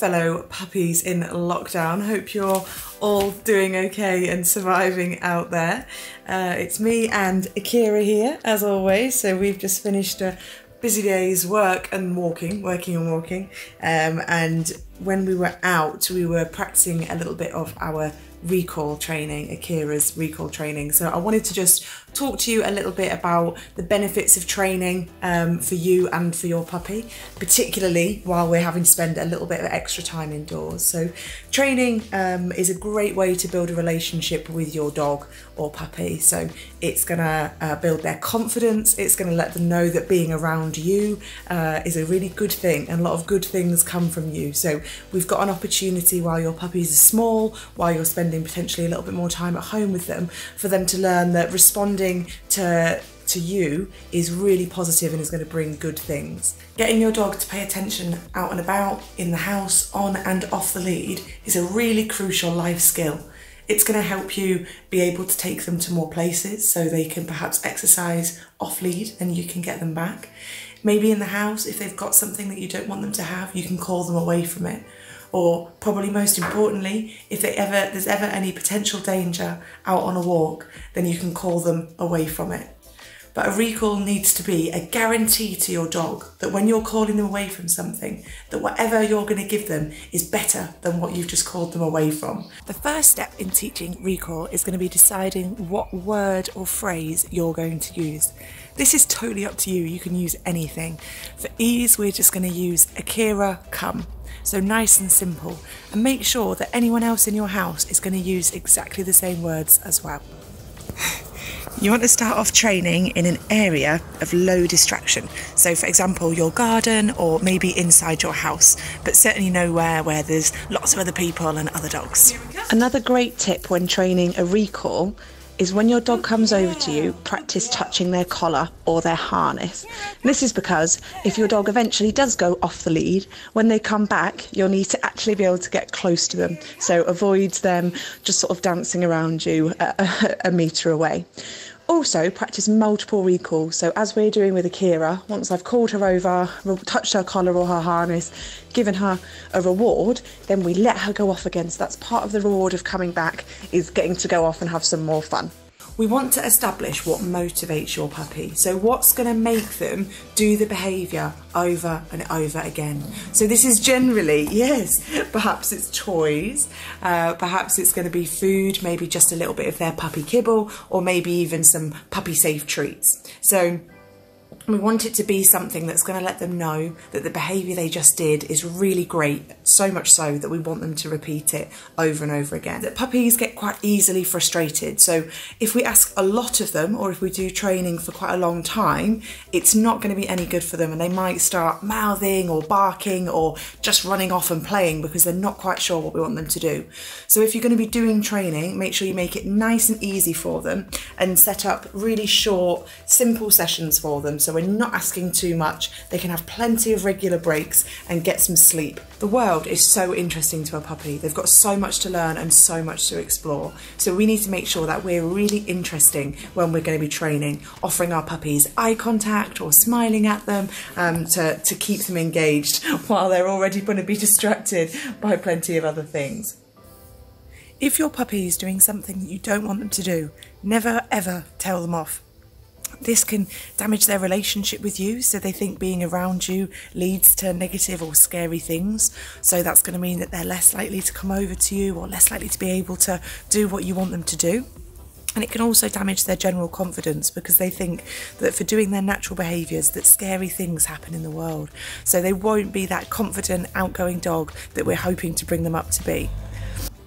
fellow puppies in lockdown. Hope you're all doing okay and surviving out there. Uh, it's me and Akira here, as always. So we've just finished a busy day's work and walking, working and walking. Um, and when we were out, we were practicing a little bit of our recall training, Akira's recall training. So I wanted to just talk to you a little bit about the benefits of training um, for you and for your puppy, particularly while we're having to spend a little bit of extra time indoors. So training um, is a great way to build a relationship with your dog or puppy. So it's gonna uh, build their confidence, it's gonna let them know that being around you uh, is a really good thing and a lot of good things come from you. So we've got an opportunity while your puppies are small, while you're spending potentially a little bit more time at home with them, for them to learn that responding to to you is really positive and is going to bring good things. Getting your dog to pay attention out and about, in the house, on and off the lead is a really crucial life skill. It's going to help you be able to take them to more places so they can perhaps exercise off lead and you can get them back. Maybe in the house, if they've got something that you don't want them to have, you can call them away from it. Or probably most importantly, if they ever there's ever any potential danger out on a walk, then you can call them away from it. But a recall needs to be a guarantee to your dog that when you're calling them away from something, that whatever you're going to give them is better than what you've just called them away from. The first step in teaching recall is going to be deciding what word or phrase you're going to use. This is totally up to you, you can use anything. For ease, we're just going to use Akira come. So nice and simple, and make sure that anyone else in your house is going to use exactly the same words as well. You want to start off training in an area of low distraction. So, for example, your garden or maybe inside your house, but certainly nowhere where there's lots of other people and other dogs. Another great tip when training a recall is when your dog comes over to you, practice touching their collar or their harness. This is because if your dog eventually does go off the lead, when they come back, you'll need to actually be able to get close to them. So avoid them just sort of dancing around you a, a metre away. Also, practice multiple recalls. So, as we're doing with Akira, once I've called her over, touched her collar or her harness, given her a reward, then we let her go off again. So, that's part of the reward of coming back, is getting to go off and have some more fun. We want to establish what motivates your puppy. So, what's going to make them do the behaviour over and over again? So, this is generally, yes, perhaps it's toys, uh, perhaps it's going to be food, maybe just a little bit of their puppy kibble, or maybe even some puppy safe treats. So, we want it to be something that's going to let them know that the behaviour they just did is really great, so much so that we want them to repeat it over and over again. That puppies get quite easily frustrated, so if we ask a lot of them or if we do training for quite a long time, it's not going to be any good for them and they might start mouthing or barking or just running off and playing because they're not quite sure what we want them to do. So if you're going to be doing training, make sure you make it nice and easy for them and set up really short, simple sessions for them. So we're not asking too much. They can have plenty of regular breaks and get some sleep. The world is so interesting to a puppy. They've got so much to learn and so much to explore. So we need to make sure that we're really interesting when we're going to be training, offering our puppies eye contact or smiling at them um, to, to keep them engaged while they're already going to be distracted by plenty of other things. If your puppy is doing something that you don't want them to do, never ever tell them off. This can damage their relationship with you, so they think being around you leads to negative or scary things. So that's going to mean that they're less likely to come over to you or less likely to be able to do what you want them to do. And it can also damage their general confidence because they think that for doing their natural behaviours that scary things happen in the world. So they won't be that confident, outgoing dog that we're hoping to bring them up to be.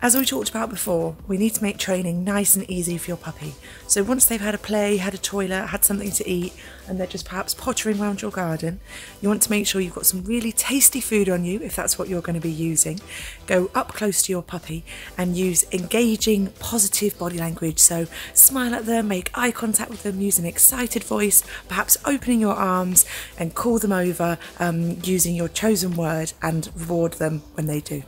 As we talked about before, we need to make training nice and easy for your puppy. So once they've had a play, had a toilet, had something to eat, and they're just perhaps pottering around your garden, you want to make sure you've got some really tasty food on you if that's what you're going to be using. Go up close to your puppy and use engaging, positive body language. So smile at them, make eye contact with them, use an excited voice, perhaps opening your arms and call them over um, using your chosen word and reward them when they do.